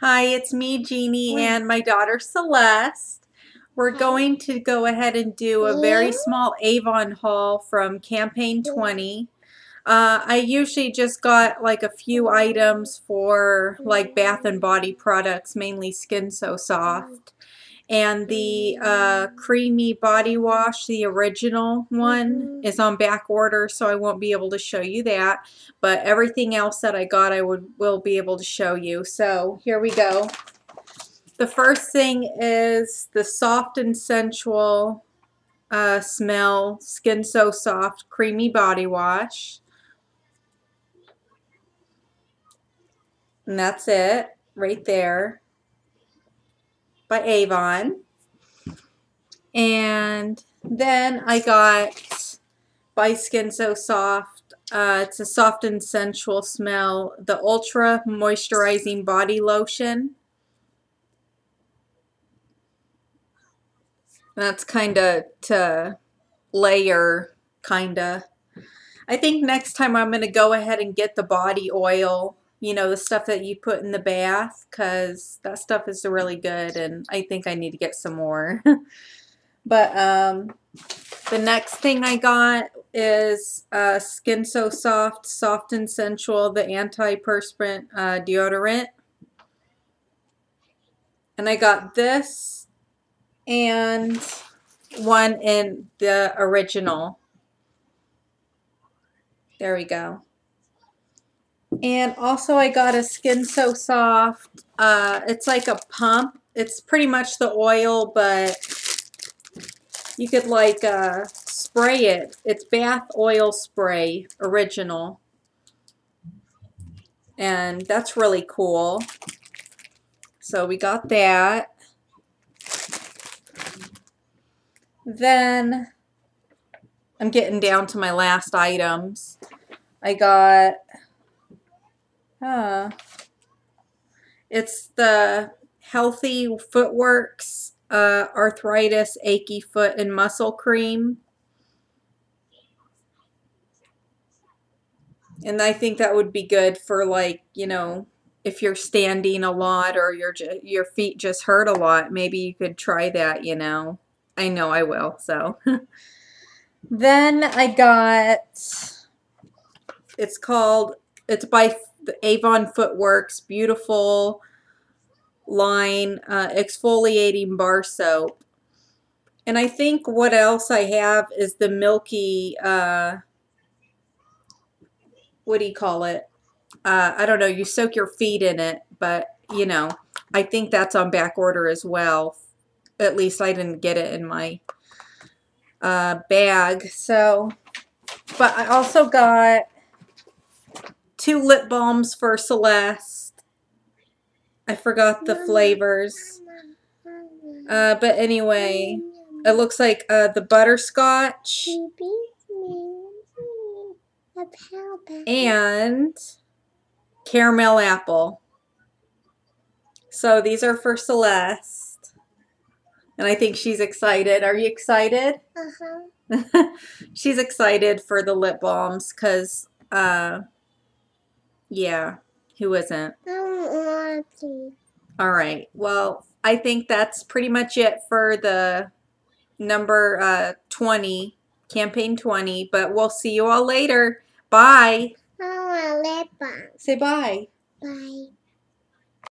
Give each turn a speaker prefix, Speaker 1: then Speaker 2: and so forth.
Speaker 1: Hi, it's me, Jeannie, and my daughter Celeste. We're going to go ahead and do a very small Avon haul from Campaign 20. Uh, I usually just got like a few items for like bath and body products, mainly Skin So Soft. And the uh, creamy body wash, the original one, is on back order, so I won't be able to show you that. But everything else that I got, I would will be able to show you. So here we go. The first thing is the soft and sensual uh, smell, Skin So Soft Creamy Body Wash. And that's it right there by Avon. And then I got by Skin So Soft. Uh, it's a soft and sensual smell. The Ultra Moisturizing Body Lotion. That's kind of to layer, kind of. I think next time I'm going to go ahead and get the body oil you know, the stuff that you put in the bath because that stuff is really good and I think I need to get some more. but um, the next thing I got is uh, Skin So Soft, Soft and Sensual, the antiperspirant uh, deodorant. And I got this and one in the original. There we go. And also I got a Skin So Soft. Uh, it's like a pump. It's pretty much the oil, but you could like uh, spray it. It's bath oil spray, original. And that's really cool. So we got that. Then I'm getting down to my last items. I got Huh. It's the Healthy Footworks uh, Arthritis Achy Foot and Muscle Cream. And I think that would be good for like, you know, if you're standing a lot or your your feet just hurt a lot, maybe you could try that, you know. I know I will, so. then I got, it's called, it's by the Avon Footworks beautiful line uh, exfoliating bar soap. And I think what else I have is the milky, uh, what do you call it? Uh, I don't know, you soak your feet in it, but you know, I think that's on back order as well. At least I didn't get it in my uh, bag. So, but I also got two lip balms for Celeste. I forgot the flavors. Uh, but anyway, it looks like uh, the butterscotch and caramel apple. So these are for Celeste. And I think she's excited. Are you excited? Uh-huh. she's excited for the lip balms because uh, yeah, who isn't? All right. Well, I think that's pretty much it for the number uh, 20, campaign 20, but we'll see you all later. Bye. Say bye.
Speaker 2: Bye.